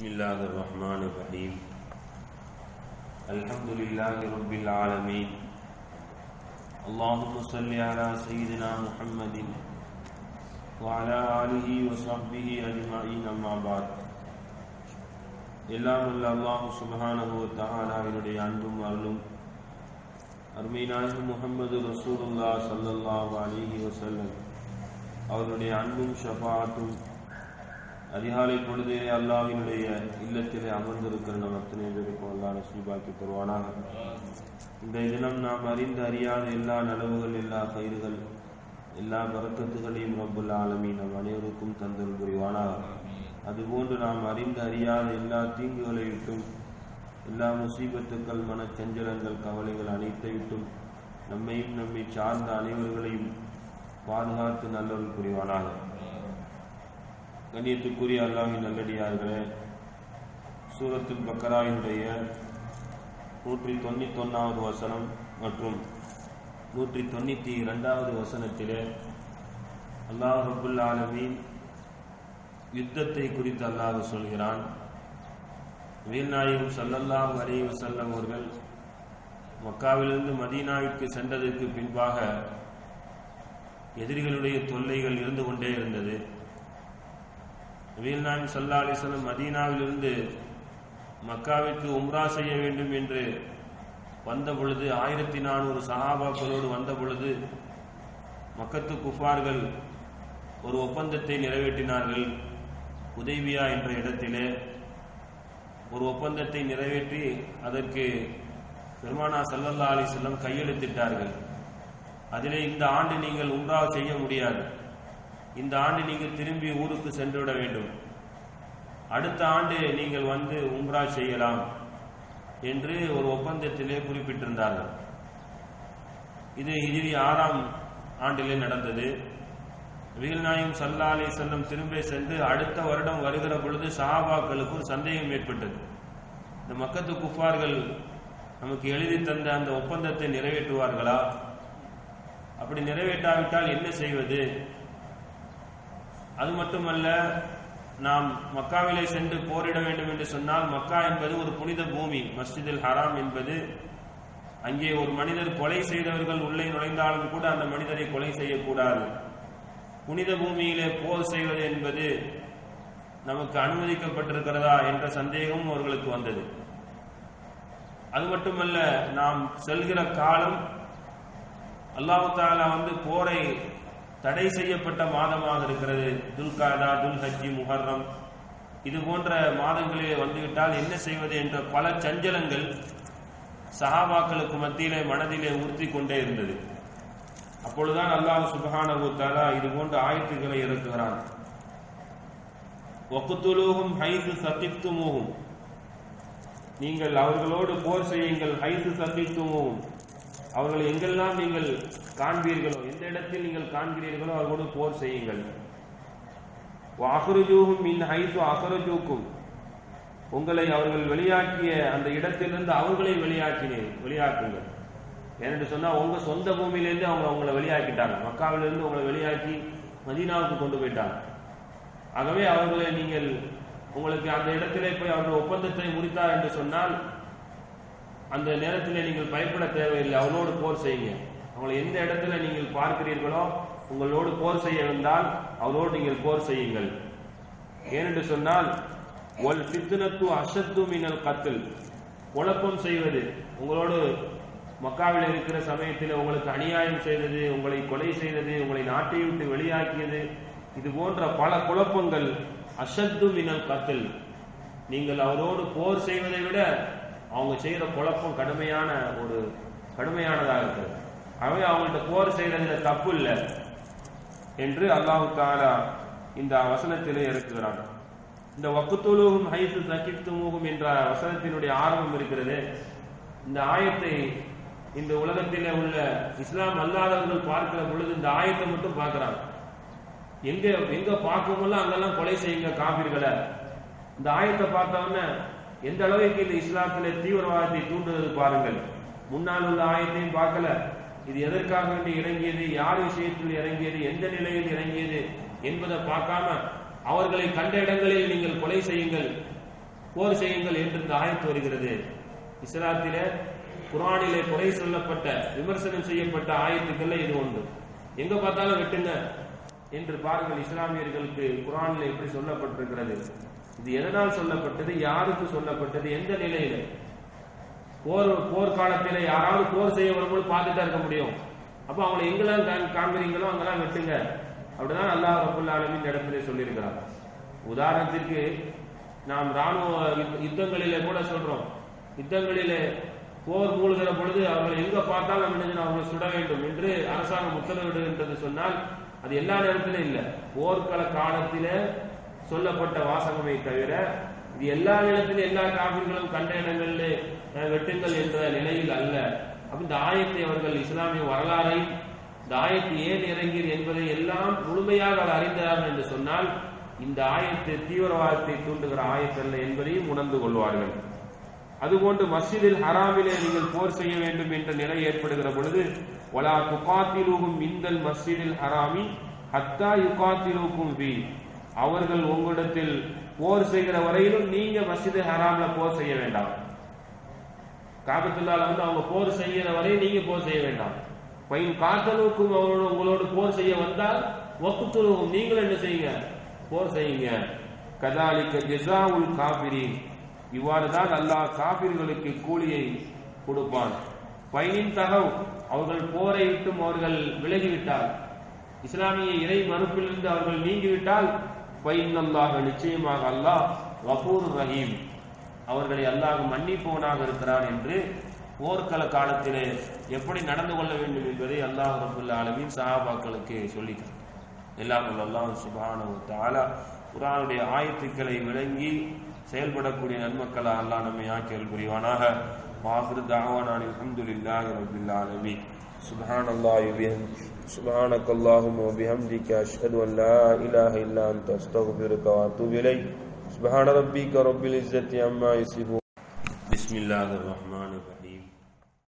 بسم الله الرحمن الرحيم الحمد لله رب العالمين اللهم صل على سيدنا محمد وعلى آله وصحبه أجمعين أما بعد எல்லாம் உள்ள அல்லாஹ் சுபஹானஹு வ தஆலாவினுடைய அன்பும் அருளும் அருமை நாயகம் முகமது ரசூலுல்லா ஸல்லல்லாஹு அலைஹி வஸல்லம் அவருடைய அன்பும் ஷஃபாத்தும் அதிகாலை பொழுதிலே அல்லாவினுடைய இல்லத்திலே அமர்ந்திருக்கிற நம் அத்தனை பேருக்கும் அல்லாஹ் நசீபாக்கி தருவானாக. இந்த தினம் நாம் அறிந்து அறியாத எல்லா நலவுகள் எல்லா கயிறுகள் எல்லா பரக்கத்துகளையும் ரப்புல் ஆலமீன் நம் அனைவருக்கும் தந்தல் புரிவானாக. அதுபோன்று நாம் அறிந்து அறியாத எல்லா தீங்குகளை விட்டும் எல்லா முசீபத்துக்கள் மனச்சஞ்சலங்கள் கவலைகள் அனைத்தை விட்டும் நம்மையும் நம்மை சார்ந்த அனைவர்களையும் பாதுகாத்து நல்லவர்கள் புரிவானாக. கண்ணியத்துக்குரிய அல்லாஹின் நல்லடியார்களே சூரத்துல் பக்கராயினுடைய நூற்றி தொண்ணூத்தொன்னாவது வசனம் மற்றும் நூற்றி தொண்ணூற்றி இரண்டாவது வசனத்திலே அல்லாஹ் ரபுல் ஆலமீன் யுத்தத்தை குறித்து அல்லாஹ் சொல்கிறான். வீர்நாயகம் சல்லல்லாஹு அலைஹி வஸல்லம் அவர்கள் மக்காவிலிருந்து மதீனாவிற்கு சென்றதற்கு பின்பாக எதிரிகளுடைய தொல்லைகள் இருந்து கொண்டே இருந்தது. வீர்நாயகம் சல்லா அலிஸ்லம் மதீனாவிலிருந்து மக்காவிற்கு உம்ரா செய்ய வேண்டும் என்று வந்த பொழுது ஆயிரத்தி நானூறு சஹாபாக்களோடு வந்த பொழுது மக்கத்து குஃபார்கள் ஒரு ஒப்பந்தத்தை நிறைவேற்றினார்கள். உதவியா என்ற இடத்திலே ஒரு ஒப்பந்தத்தை நிறைவேற்றி அதற்கு பெருமானா சல்லல்லா அலிசல்லம் கையெழுத்திட்டார்கள். அதிலே இந்த ஆண்டு நீங்கள் உம்ரா செய்ய முடியாது. இந்த ஆண்டு நீங்கள் திரும்பி ஊருக்கு சென்றுவிட வேண்டும். அடுத்த ஆண்டு நீங்கள் வந்து உம்ரா செய்யலாம் என்று ஒரு ஒப்பந்தத்திலே குறிப்பிட்டிருந்தார்கள். இது ஹிஜிரி ஆறாம் ஆண்டிலே நடந்தது. வீல்நாயும் சல்லா அலி செல்லம் திரும்ப சென்று அடுத்த வருடம் வருகிற பொழுது சஹாபாக்களுக்கு ஒரு சந்தேகம் ஏற்பட்டது. இந்த மக்கத்து குஃபார்கள் நமக்கு எழுதி தந்த அந்த ஒப்பந்தத்தை நிறைவேற்றுவார்களா? அப்படி நிறைவேற்றாவிட்டால் என்ன செய்வது? அது மட்டுமல்ல நாம் மக்காவிலே சென்று போரிட வேண்டும் என்று சொன்னால் மக்கா என்பது ஒரு புனித பூமி மஸ்ஜிதில் ஹராம் என்பது. அங்கே ஒரு மனிதர் கொலை செய்தவர்கள் உள்ளே நுழைந்தாலும் கூட அந்த மனிதரை கொலை செய்யக்கூடாது. புனித பூமியிலே போர் செய்வது என்பது நமக்கு அனுமதிக்கப்பட்டிருக்கிறதா என்ற சந்தேகமும் அவர்களுக்கு வந்தது. அது மட்டுமல்ல நாம் செல்கிற காலம் அல்லாஹு தாலா வந்து போரை தடை செய்யப்பட்ட மாதமாக இருக்கிறது. துல்காதா துல் முஹர்ரம். இது போன்ற மாதங்களிலே வந்துவிட்டால் என்ன செய்வது என்ற பல சஞ்சலங்கள் சஹாபாக்களுக்கு மத்தியிலே மனதிலே உறுத்தி கொண்டே இருந்தது. அப்பொழுதுதான் அல்லாஹ் சுபஹானஹு தஆலா இது போன்ற ஆயத்துக்களை இறக்குகிறான். வக்குத்துலூஹும் ஹைது சத்தித்துமூஹும் நீங்கள் அவர்களோடு போர் செய்யுங்கள் ஹைது சத்தித்துமூஹும் அவர்களை எங்கெல்லாம் நீங்கள் காண்பீர்களோ எந்த இடத்தில் நீங்கள் காண்கிறீர்களோ அவர்களோடு போர் செய்யுங்கள். அகருஜூகும் மின் ஹைசு அகருஜூக்கும் உங்களை அவர்கள் வெளியாக்கிய அந்த இடத்திலிருந்து அவர்களை வெளியாக்கினேன் வெளியாக்குங்கள். ஏனென்று சொன்னா உங்க சொந்த பூமியிலேருந்து அவங்க உங்களை வெளியாக்கிட்டாங்க. மக்காவிலிருந்து உங்களை வெளியாக்கி மதீனாவுக்கு கொண்டு போயிட்டாங்க. ஆகவே அவர்களை நீங்கள் உங்களுக்கு அந்த இடத்திலே போய் அவர்கள் ஒப்பந்தத்தை முடித்தார் என்று சொன்னால் அந்த நேரத்தில் நீங்கள் பயப்பட தேவையில்லை. அவனோடு போர் செய்யுங்க. அவங்களை எந்த இடத்துல நீங்கள் பார்க்கிறீர்களோ உங்களோடு போர் செய்ய வந்தால் அவரோடு நீங்கள் போர் செய்யுங்கள். ஏனென்று சொன்னால் ஒல் பித்துனத்து அசத்து மினல் கத்தில் குழப்பம் செய்வது. உங்களோடு மக்காவில் இருக்கிற சமயத்தில் உங்களுக்கு அநியாயம் செய்தது உங்களை கொலை செய்தது உங்களை நாட்டை விட்டு வெளியாக்கியது இது போன்ற பல குழப்பங்கள். அசத்து மினல் கத்தில் நீங்கள் அவரோடு போர் செய்வதை விட அவங்க செய்யற குழப்பம் கடுமையான ஒரு கடுமையானதாக இருக்கிறது. ஆகவே அவங்கள்ட்ட போர் செய்யறதுல தப்பு இல்லை என்று அல்லாஹு தாலா இந்த வசனத்திலே இறக்குகிறான் இந்த வக்குத்துலுகும் ஹைசு சகித்துமுகும் என்ற வசனத்தினுடைய ஆர்வம் இருக்கிறது. இந்த ஆயத்தை இந்த உலகத்திலே உள்ள இஸ்லாம் அல்லாதவர்கள் பார்க்கிற பொழுது இந்த ஆயத்தை மட்டும் பார்க்கிறாங்க. எங்க எங்க பார்க்கும்போது அங்கெல்லாம் கொலை செய்யுங்க காப்பீர்களை இந்த ஆயத்தை பார்த்தவொன்னே எந்த அளவுக்கு இந்த இஸ்லாத்திலே தீவிரவாதத்தை தூண்டுவது பாருங்கள். முன்னால் உள்ள ஆயத்தையும் பார்க்கல. இது எதற்காக வேண்டி இறங்கியது? யார் விஷயத்தில் இறங்கியது? எந்த நிலையில் இறங்கியது என்பதை பார்க்காம அவர்களை கண்ட இடங்களில் நீங்கள் கொலை செய்யுங்கள் போர் செய்யுங்கள் என்று இந்த ஆயத்து வருகிறது. இஸ்லாத்தில குரானிலே குறை சொல்லப்பட்ட விமர்சனம் செய்யப்பட்ட ஆயத்துக்கள்ல இது ஒன்று. எங்க பார்த்தாலும் வெட்டுங்க என்று பாருங்கள் இஸ்லாமியர்களுக்கு குரானில் எப்படி சொல்லப்பட்டிருக்கிறது. இது எதனால் சொல்லப்பட்டது யாருக்கு சொல்லப்பட்டது எந்த நிலையில? போர் போர்க்காலத்தில் யாராவது போர் செய்ய வரும்போது பார்த்துட்டா இருக்க முடியும். அப்ப அவங்களை எங்கெல்லாம் காண்கிறீங்களோ அங்கெல்லாம் வெட்டுங்க. அப்படிதான் அல்லாஹ் ரபுல் ஆலமின் இடத்திலே சொல்லியிருக்கிறார். உதாரணத்திற்கு நாம் ராணுவ யுத்த- யுத்தங்களிலே கூட சொல்றோம். யுத்தங்களிலே போர் மூழ்கிற பொழுது அவர்கள் எங்க பார்த்தாலும் நம்ம என்ன அவர்களை சுட வேண்டும் என்று அரசாங்கம் உத்தரவிடுகின்றது சொன்னால் அது எல்லா நேரத்திலும் இல்லை. போர்க்கள காலத்திலே சொல்லப்பட்ட வாசகமே தவிர இது எல்லா நிலத்திலும் எல்லா காவிர்களும் கண்ட இடங்களில் வெட்டுங்கள் என்ற நிலையில் அல்ல. அப்ப இந்த ஆயத்தை அவர்கள் இஸ்லாமிய வரலாறை இந்த ஆயத்து ஏன் இறங்கியது என்பதை எல்லாம் முழுமையாக அவர் அறிந்தார்கள் என்று சொன்னால் இந்த ஆயத்து தீவிரவாதத்தை தூண்டுகிற ஆயத்தல்ல என்பதையும் உணர்ந்து கொள்வார்கள். அதுபோன்று மஸ்ஜிதில் ஹராமிலே நீங்கள் போர் செய்ய வேண்டும் என்ற நிலை ஏற்படுகிற பொழுது வலா துகாத்திலூகும் மிந்தல் மஸ்ஜிதில் ஹராமி ஹத்தா யுகாத்திலூக்கும் பி அவர்கள் உங்களிடத்தில் போர் செய்கிற வரையிலும் நீங்க மசிது ஹராம்ல போர் செய்ய வேண்டாம். காபத்துல்லால வந்து அவங்க போர் செய்யற வரையும் நீங்க போர் செய்ய வேண்டாம். பையன் காத்தலுக்கும் அவரோட உங்களோடு போர் செய்ய வந்தால் ஒப்புத்துருவும் நீங்களும் என்ன செய்யுங்க? போர் செய்யுங்க. கதாலிக்க உல் காபிரி இவ்வாறு தான் அல்லாஹ் காபிர்களுக்கு கூலியை கொடுப்பான். பையனின் தகவ் அவர்கள் போரை விட்டும் அவர்கள் விலகிவிட்டால் இஸ்லாமிய இறை மறுப்பிலிருந்து அவர்கள் நீங்கிவிட்டால் பைனல்லாக நிச்சயமாக அல்லாஹ் வபூர் ரஹீம். அவர்களை அல்லாஹ் மன்னிப்பவனாக இருக்கிறான் என்று போர்க்கள காலத்திலே எப்படி நடந்து கொள்ள வேண்டும் என்பதை அல்லாஹ் ரபுல்லா ஆலமீன் சஹாபாக்களுக்கு சொல்லி எல்லாம் அல்லாஹ் சுபானு தாலா குரானுடைய ஆயத்துக்களை விளங்கி செயல்படக்கூடிய நன்மக்களா அல்லாஹ் நம்மை ஆக்கியல் புரிவானாக. வாஹிரு தாவானான் அஹமதுல்லாஹி ரபுல்லா ஆலமீன். سبحان اللہ وبحمد سبحانك اللهم وبحمدك اشهد ان لا اله الا انت استغفرك واتوب اليك سبحان ربك رب العزه عما يصفون بسم الله الرحمن الرحيم